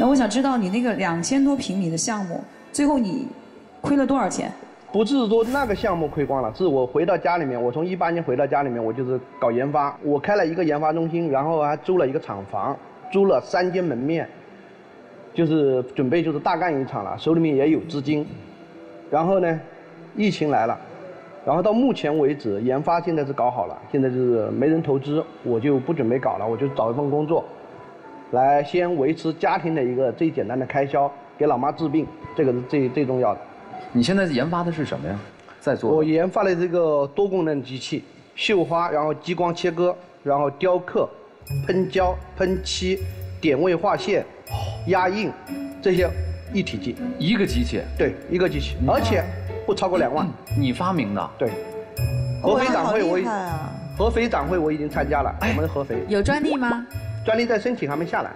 那我想知道你那个两千多平米的项目，最后你亏了多少钱？不是说那个项目亏光了，是我回到家里面，我从一八年回到家里面，我就是搞研发，我开了一个研发中心，然后还租了一个厂房，租了三间门面，就是准备就是大干一场了，手里面也有资金，然后呢，疫情来了，然后到目前为止研发现在是搞好了，现在就是没人投资，我就不准备搞了，我就找一份工作，来先维持家庭的一个最简单的开销，给老妈治病，这个是最最重要的。你现在研发的是什么呀？在做？我研发了这个多功能机器，绣花，然后激光切割，然后雕刻、喷胶、喷漆、点位划线、压印，这些一体机。一个机器？对，一个机器，而且不超过两万。你发明的？对。合肥展会我已，啊合肥展会我已经参加了，我们的合肥。有专利吗？专利在申请还没下来，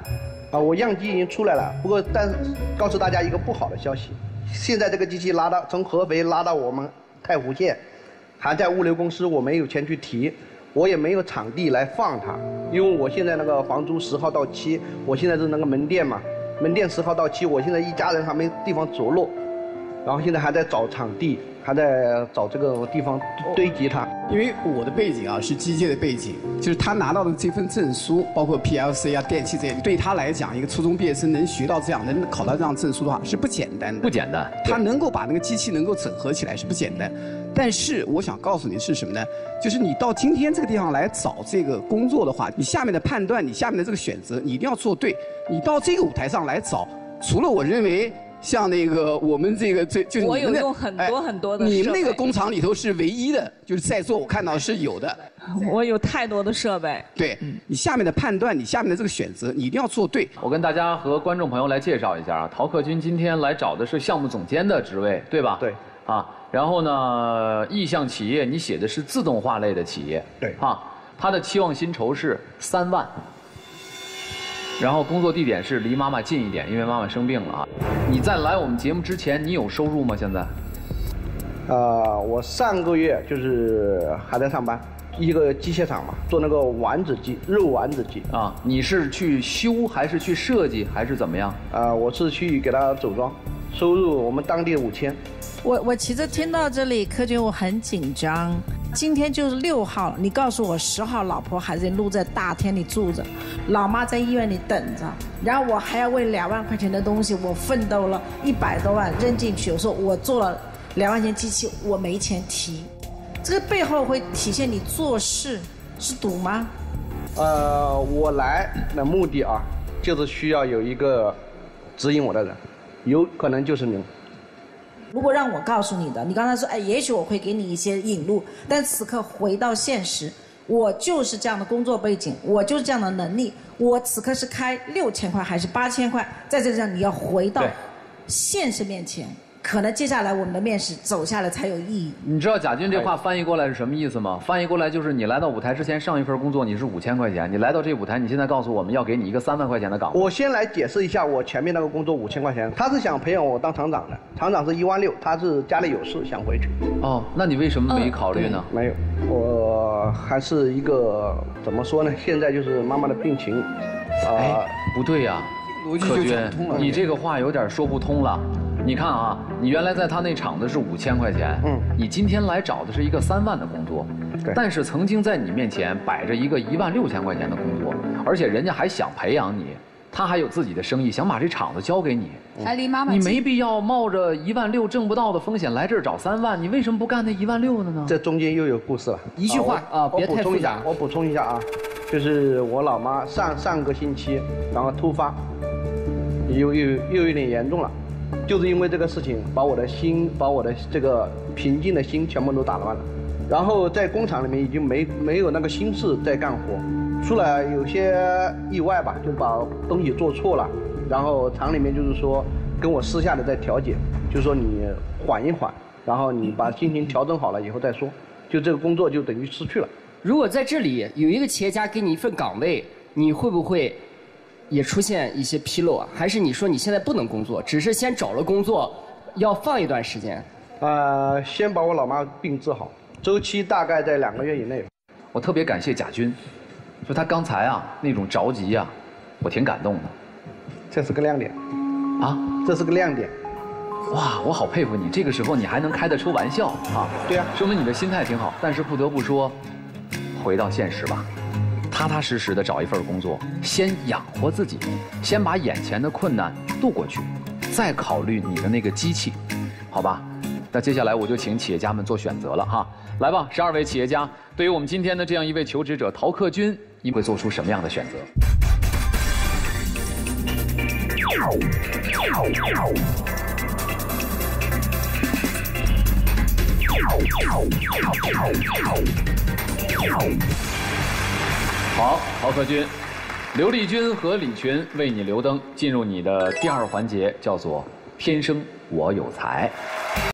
啊，我样机已经出来了。不过，但告诉大家一个不好的消息，现在这个机器拉到从合肥拉到我们太湖县，还在物流公司，我没有钱去提，我也没有场地来放它，因为我现在那个房租十号到期，我现在是那个门店嘛，门店十号到期，我现在一家人还没地方着落，然后现在还在找场地，还在找这个地方堆积它。因为我的背景啊是机械的背景，就是他拿到的这份证书，包括 PLC 啊、电器这些，对他来讲，一个初中毕业生能学到这样，能考到这样证书的话，是不简单的。不简单。他能够把那个机器能够整合起来是不简单。但是我想告诉你是什么呢？就是你到今天这个地方来找这个工作的话，你下面的判断，你下面的这个选择，你一定要做对。你到这个舞台上来找，除了我认为。像那个我们这个这就是我有你们的用很多很多的你们那个工厂里头是唯一的，就是在座我看到是有的。我有太多的设备。对你下面的判断，你下面的这个选择，你一定要做对。我跟大家和观众朋友来介绍一下啊，陶克军今天来找的是项目总监的职位，对吧？对。啊，然后呢，意向企业你写的是自动化类的企业，对。啊，他的期望薪酬是三万，然后工作地点是离妈妈近一点，因为妈妈生病了啊。你在来我们节目之前，你有收入吗？现在？呃，我上个月就是还在上班，一个机械厂嘛，做那个丸子机，肉丸子机。啊，你是去修还是去设计还是怎么样？啊、我是去给他组装，收入我们当地五千。我我其实听到这里，柯军我很紧张。今天就是六号了，你告诉我十号老婆还在路在大天里住着，老妈在医院里等着，然后我还要为两万块钱的东西，我奋斗了一百多万扔进去。我说我做了两万钱机器，我没钱提，这个背后会体现你做事是赌吗？呃，我来的目的啊，就是需要有一个指引我的人，有可能就是您。如果让我告诉你的，你刚才说，哎，也许我会给你一些引路，但此刻回到现实，我就是这样的工作背景，我就是这样的能力，我此刻是开六千块还是八千块，在这上你要回到现实面前，可能接下来我们的面试走下来才有意义。你知道贾军这话翻译过来是什么意思吗？翻译过来就是你来到舞台之前上一份工作你是五千块钱，你来到这舞台，你现在告诉我们要给你一个三万块钱的岗位。我先来解释一下我前面那个工作五千块钱，他是想培养我当厂长的，厂长是一万六，他是家里有事想回去。哦，那你为什么没考虑呢？没有，我还是一个怎么说呢？现在就是妈妈的病情，啊、哎，不对呀、逻辑就柯军讲通了，你这个话有点说不通了。你看啊，你原来在他那厂子是五千块钱，嗯你今天来找的是一个三万的工作，对但是曾经在你面前摆着一个一万六千块钱的工作，而且人家还想培养你，他还有自己的生意，想把这厂子交给你，还离妈妈你没必要冒着一万六挣不到的风险来这儿找三万，你为什么不干那一万六的呢？这中间又有故事了。一句话啊别我补充一太复杂，下我补充一下啊，就是我老妈上上个星期，然后突发，又又又有点严重了，就是因为这个事情，把我的心，把我的这个平静的心全部都打乱了。然后在工厂里面已经没没有那个心思在干活，出来有些意外吧，就把东西做错了，然后厂里面就是说跟我私下的在调解，就说你缓一缓，然后你把心情调整好了以后再说，就这个工作就等于失去了。如果在这里有一个企业家给你一份岗位，你会不会也出现一些纰漏啊？还是你说你现在不能工作，只是先找了工作，要放一段时间？呃，先把我老妈病治好，周期大概在两个月以内。我特别感谢贾军，就他刚才啊那种着急啊，我挺感动的。这是个亮点，啊，这是个亮点。哇，我好佩服你，这个时候你还能开得出玩笑啊！对啊说明你的心态挺好。但是不得不说，回到现实吧，踏踏实实的找一份工作，先养活自己，先把眼前的困难度过去，再考虑你的那个机器，好吧？那接下来我就请企业家们做选择了哈，来吧，十二位企业家，对于我们今天的这样一位求职者陶克军，你会做出什么样的选择？好，陶克军，刘丽君和李群为你留灯，进入你的第二环节，叫做“天生我有才”。